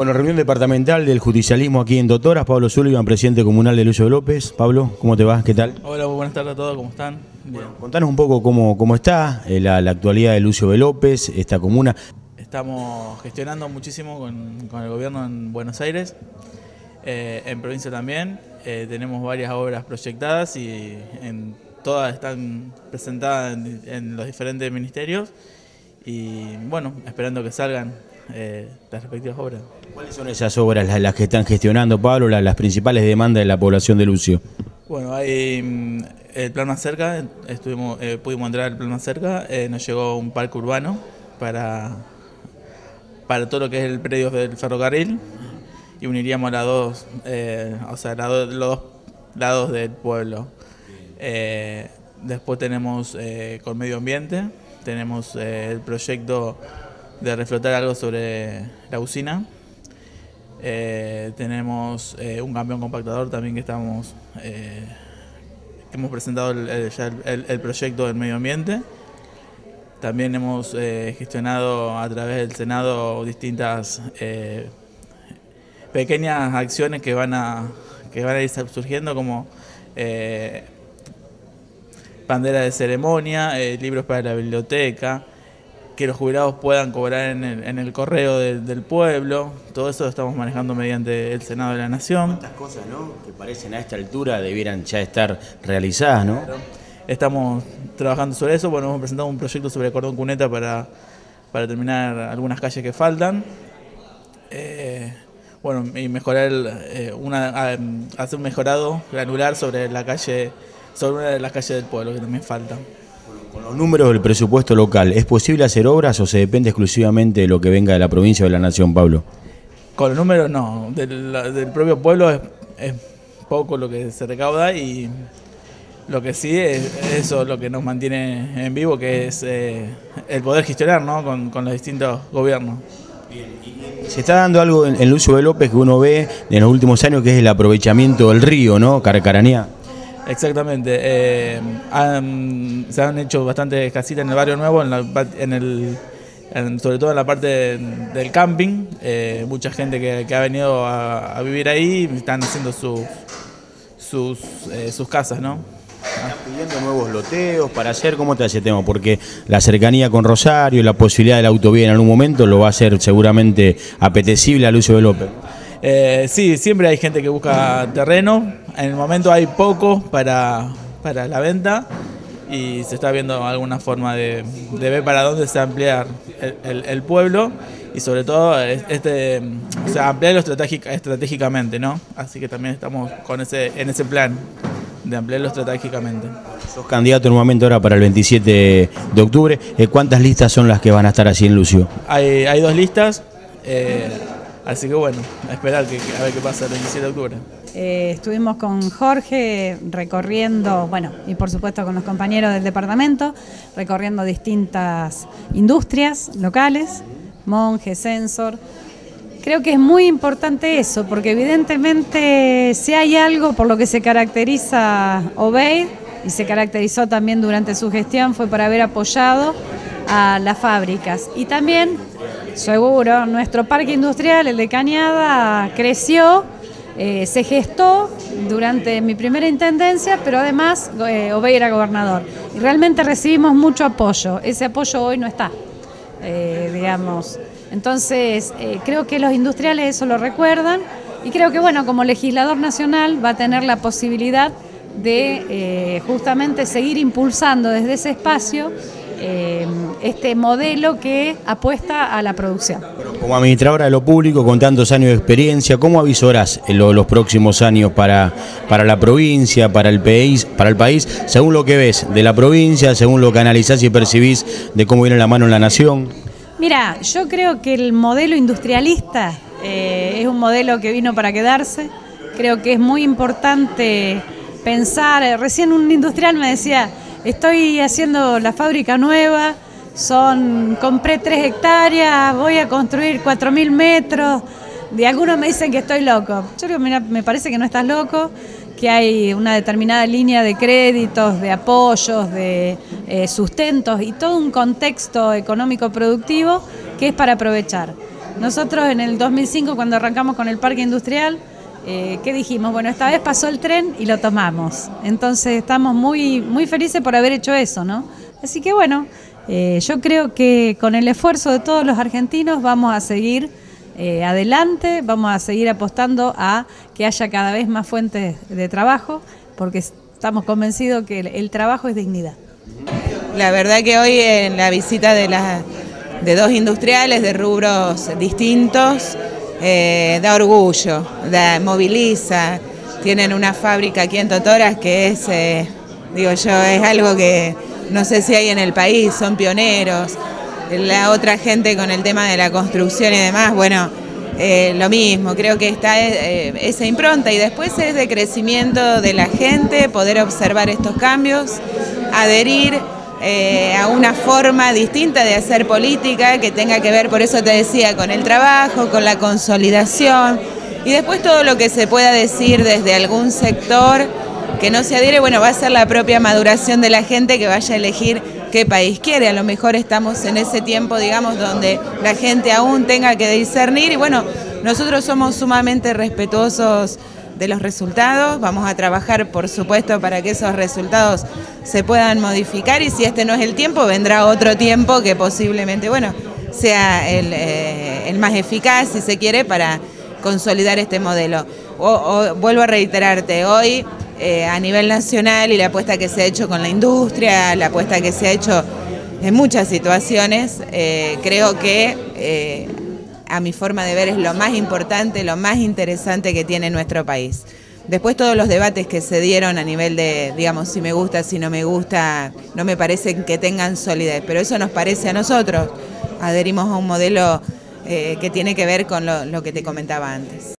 Bueno, reunión departamental del justicialismo aquí en Dotoras. Pablo Sullivan, presidente comunal de Lucio López. Pablo, ¿cómo te va? ¿Qué tal? Hola, buenas tardes a todos, ¿cómo están? Bien. Contanos un poco cómo, cómo está eh, la, actualidad de Lucio. López, esta comuna. Estamos gestionando muchísimo con, el gobierno en Buenos Aires, eh, en provincia también. Eh, tenemos varias obras proyectadas y en, todas están presentadas en los diferentes ministerios y bueno, esperando que salgan eh, las respectivas obras. ¿Cuáles son esas obras las, que están gestionando, Pablo, las, principales demandas de la población de Lucio? Bueno, hay mm, el plan más cerca, estuvimos, eh, pudimos entrar al plan más cerca, eh, nos llegó un parque urbano para, para todo lo que es el predio del ferrocarril y uniríamos las dos, o sea, los dos lados del pueblo. después tenemos con medio ambiente, tenemos el proyecto de reflotar algo sobre la usina. Eh, tenemos eh, un camión compactador también que estamos eh, hemos presentado el, ya el, proyecto del medio ambiente. También hemos gestionado a través del Senado distintas pequeñas acciones que van a que van a ir surgiendo como bandera de ceremonia, libros para la biblioteca, que los jubilados puedan cobrar en el, correo del pueblo. Todo eso lo estamos manejando mediante el Senado de la Nación. Estas cosas, ¿no? Que parecen a esta altura debieran ya estar realizadas, ¿no? Estamos trabajando sobre eso. Bueno, hemos presentado un proyecto sobre cordón cuneta para, para terminar algunas calles que faltan. Eh, bueno, y mejorar, eh, una, hacer un mejorado granular sobre la calle, sobre una de las calles del pueblo que también faltan. Con los números del presupuesto local, ¿es posible hacer obras o se depende exclusivamente de lo que venga de la provincia o de la nación, Pablo? Con los números no, del, propio pueblo es, poco lo que se recauda y lo que sí es eso lo que nos mantiene en vivo, que es eh, el poder gestionar ¿no? con, los distintos gobiernos. Se está dando algo en, uso de López que uno ve en los últimos años, que es el aprovechamiento del río, ¿no? Carcaranía. Exactamente. Eh, se han hecho bastantes casitas en el barrio nuevo, en, el, sobre todo en la parte del camping. Eh, mucha gente que, ha venido a, vivir ahí están haciendo sus, sus, eh, sus casas, ¿no? Están pidiendo nuevos loteos para hacer, ¿cómo te hace tema? Porque la cercanía con Rosario, la posibilidad del autovía en algún momento lo va a hacer seguramente apetecible a Lucio de López. Eh, sí, siempre hay gente que busca terreno. En el momento hay poco para, para la venta y se está viendo alguna forma de, ver para dónde se ampliar el, pueblo y sobre todo este, o sea, ampliarlo estratégicamente, ¿no? Así que también estamos con ese, en ese plan de ampliarlo estratégicamente. Sos candidato en un momento ahora para el 27 de octubre. Eh, ¿Cuántas listas son las que van a estar así en Lucio? Hay, hay dos listas. Eh, Así que bueno, a esperar que, a ver qué pasa el 27 de octubre. Eh, estuvimos con Jorge recorriendo, bueno, y por supuesto con los compañeros del departamento, recorriendo distintas industrias locales, Monje, Sensor. Creo que es muy importante eso, porque evidentemente si hay algo por lo que se caracteriza Obeid, y se caracterizó también durante su gestión, fue por haber apoyado a las fábricas. Y también Seguro, nuestro parque industrial, el de Cañada, creció, eh, se gestó durante mi primera intendencia, pero además eh, era gobernador. Y realmente recibimos mucho apoyo. Ese apoyo hoy no está, eh, digamos. Entonces, eh, creo que los industriales eso lo recuerdan y creo que, bueno, como legislador nacional va a tener la posibilidad de justamente seguir impulsando desde ese espacio eh, este modelo que apuesta a la producción. Como administradora de lo público, con tantos años de experiencia, ¿cómo avisorás los próximos años para, para la provincia, para el, país, para el país, según lo que ves de la provincia, según lo que analizás y percibís de cómo viene la mano en la nación? Mira, yo creo que el modelo industrialista eh, es un modelo que vino para quedarse. Creo que es muy importante pensar, recién un industrial me decía, Estoy haciendo la fábrica nueva, son compré tres hectáreas, voy a construir cuatro mil metros. De algunos me dicen que estoy loco. Yo digo, mira, me parece que no estás loco, que hay una determinada línea de créditos, de apoyos, de eh, sustentos y todo un contexto económico productivo que es para aprovechar. Nosotros en el 2005, cuando arrancamos con el parque industrial, eh, ¿qué dijimos? Bueno, esta vez pasó el tren y lo tomamos. Entonces estamos muy, muy felices por haber hecho eso, ¿no? Así que bueno, eh, yo creo que con el esfuerzo de todos los argentinos vamos a seguir eh, adelante, vamos a seguir apostando a que haya cada vez más fuentes de trabajo, porque estamos convencidos que el, trabajo es dignidad. La verdad que hoy en la visita de, de dos industriales de rubros distintos, eh, da orgullo, da, moviliza. Tienen una fábrica aquí en Totoras que es, eh, digo yo, es algo que no sé si hay en el país, son pioneros. La otra gente con el tema de la construcción y demás, bueno, eh, lo mismo, creo que está esa impronta y después es de crecimiento de la gente, poder observar estos cambios, adherir eh, a una forma distinta de hacer política que tenga que ver, por eso te decía, con el trabajo, con la consolidación y después todo lo que se pueda decir desde algún sector que no se adhiere, bueno, va a ser la propia maduración de la gente que vaya a elegir qué país quiere. A lo mejor estamos en ese tiempo, digamos, donde la gente aún tenga que discernir y bueno, nosotros somos sumamente respetuosos de los resultados. Vamos a trabajar, por supuesto, para que esos resultados se puedan modificar y si este no es el tiempo, vendrá otro tiempo que posiblemente, bueno, sea el, eh, más eficaz, si se quiere, para consolidar este modelo. Vuelvo a reiterarte, hoy eh, a nivel nacional y la apuesta que se ha hecho con la industria, la apuesta que se ha hecho en muchas situaciones, eh, creo que a mi forma de ver es lo más importante, lo más interesante que tiene nuestro país. Después todos los debates que se dieron a nivel de, digamos, si me gusta, si no me gusta, no me parecen que tengan solidez, pero eso nos parece a nosotros. Adherimos a un modelo eh, que tiene que ver con lo que te comentaba antes.